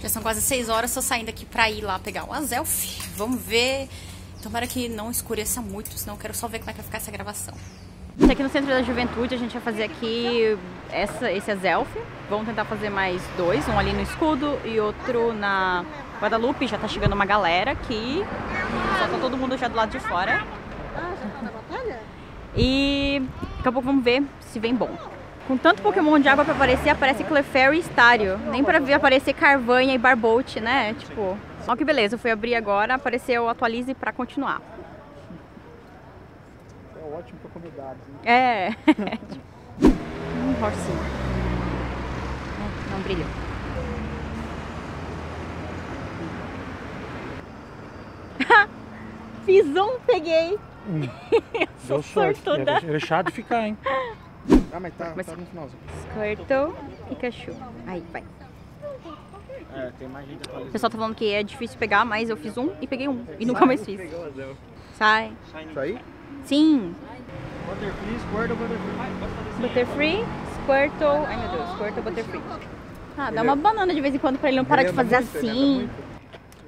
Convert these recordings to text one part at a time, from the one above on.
Já são quase 6 horas, tô saindo aqui pra ir lá pegar o Azelf. Vamos ver. Tomara que não escureça muito, senão eu quero só ver como é que vai ficar essa gravação. Aqui no Centro da Juventude, a gente vai fazer aqui essa, esse Azelf. Vamos tentar fazer mais dois, um ali no escudo e outro na Guadalupe. Já tá chegando uma galera aqui. Só tá todo mundo já do lado de fora. Ah, já tá na batalha? E daqui a pouco vamos ver se vem bom. Com tanto Pokémon de água pra aparecer, aparece Clefairy e Stario. Nem pra ver aparecer Carvanha e Barbolt, né? Tipo, olha que beleza. Eu fui abrir agora, apareceu Atualize pra continuar. É ótimo pra comer dados. Né? É. um horsinho. É, não brilhou. Fiz um, peguei. Hum. Deu sorte. Era, era chato de ficar, hein? Ah, mas tá, tá no finalzinho. Squirtle e Pikachu. Aí, vai. É, tem mais gente O pessoal tá falando que é difícil pegar, mas eu fiz um e peguei um. E nunca mais fiz. Sai. Isso aí? Sim. Butterfree, Squirtle, Butterfree. Butterfree, Squirtle. Ai meu Deus, Squirtle, Butterfree. Ah, dá uma banana de vez em quando pra ele não parar de fazer assim.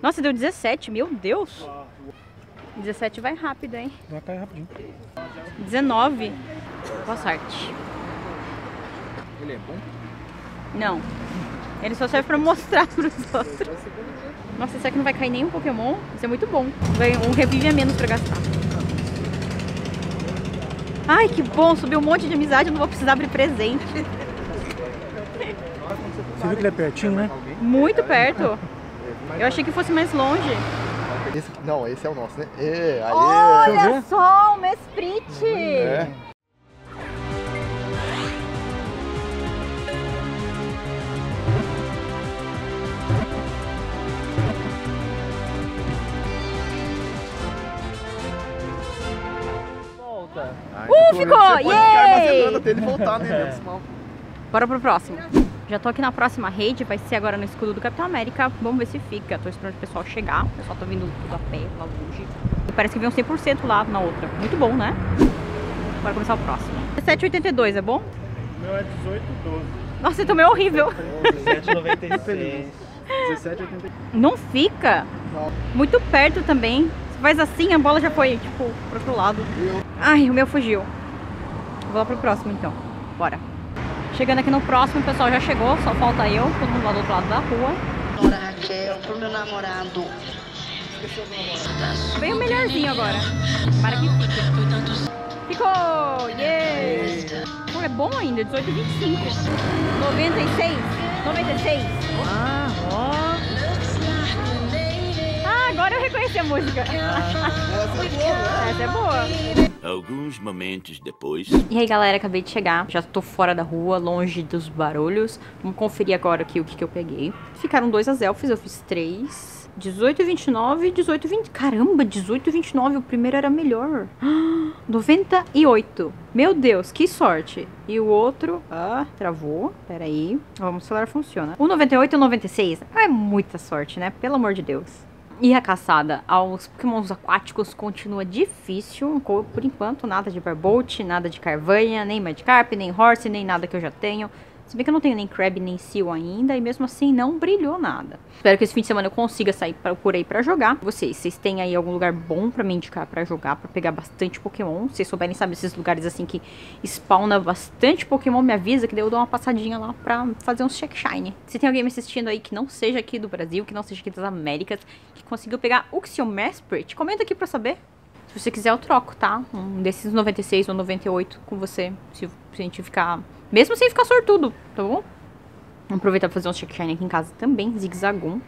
Nossa, deu 17, meu Deus. 17 vai rápido, hein? Vai cair rapidinho. 19. Boa sorte. Ele é bom? Não. Ele só serve pra mostrar pros outros. Nossa, será que não vai cair nenhum Pokémon? Isso é muito bom. Vai um revive a menos pra gastar. Ai, que bom. Subiu um monte de amizade. Eu não vou precisar abrir presente. Você viu que ele é pertinho, né? Muito perto. Eu achei que fosse mais longe. Esse, não, esse é o nosso, né? Eu ver. só, o Mesprite! É. Ai, Uh, ficou! Você pode até ele voltar, né? Menos mal. Bora pro próximo. Já tô aqui na próxima rede, vai ser agora no escudo do Capitão América. Vamos ver se fica. Tô esperando o pessoal chegar. O pessoal tá vindo tudo a pé, lá longe. E parece que vem um 100% lá na outra. Muito bom, né? Bora começar o próximo. 17,82, é bom? O meu é 18, 12. Nossa, então é horrível. 17,96. 17,80. Não fica. Não. Muito perto também. Você faz assim, a bola já foi, tipo, pro outro lado. Ai, o meu fugiu. Vou lá pro próximo, então. Bora. Chegando aqui no próximo, o pessoal já chegou. Só falta eu, todo mundo lá do outro lado da rua. Dona Raquel, pro meu namorado. Veio o melhorzinho agora. Para que fique. Ficou! Yay! Pô, é bom ainda, 18 e 25. 96. 96. Ah, ó. Reconheci a música. Essa é boa. Alguns momentos depois. E aí, galera, acabei de chegar. Já tô fora da rua, longe dos barulhos. Vamos conferir agora aqui o que, que eu peguei. Ficaram dois as elfes, eu fiz três. 18 e 29 e 18 e 20. Caramba, 18 e 29. O primeiro era melhor. 98. Meu Deus, que sorte. E o outro. Ah, travou. Pera aí. Vamos, o celular funciona. O 98 e o 96. É muita sorte, né? Pelo amor de Deus. E a caçada aos pokémons aquáticos continua difícil. Por enquanto, nada de Barbolt, nada de Carvanha, nem Magikarp, nem Horse, nem nada que eu já tenho. Se bem que eu não tenho nem Crab nem Seal ainda, e mesmo assim não brilhou nada. Espero que esse fim de semana eu consiga sair por aí pra jogar. Vocês, vocês têm aí algum lugar bom pra me indicar pra jogar, pra pegar bastante Pokémon? Se vocês souberem, sabe, esses lugares assim que spawna bastante Pokémon, me avisa que daí eu dou uma passadinha lá pra fazer uns check shine. Se tem alguém me assistindo aí que não seja aqui do Brasil, que não seja aqui das Américas, que conseguiu pegar Uxion Mesprit, comenta aqui pra saber. Se você quiser, eu troco, tá? Um desses 96 ou 98 com você. Se, se a gente ficar. Mesmo sem ficar sortudo, tá bom? Vamos aproveitar pra fazer um check shine aqui em casa também. Zigzagoon.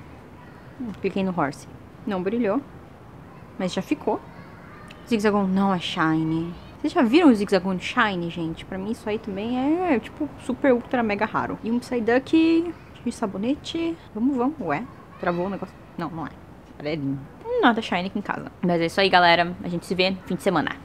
Hum, Cliquei no horse. Não brilhou. Mas já ficou. Zigzagoon não é shiny. Vocês já viram o Zigzagoon shiny, gente? Pra mim isso aí também é, tipo, super, ultra, mega raro. E um Psyduck de sabonete. Vamos, vamos. Ué, travou o negócio. Não, não é. É linda. Nada shiny aqui em casa. Mas é isso aí, galera. A gente se vê fim de semana.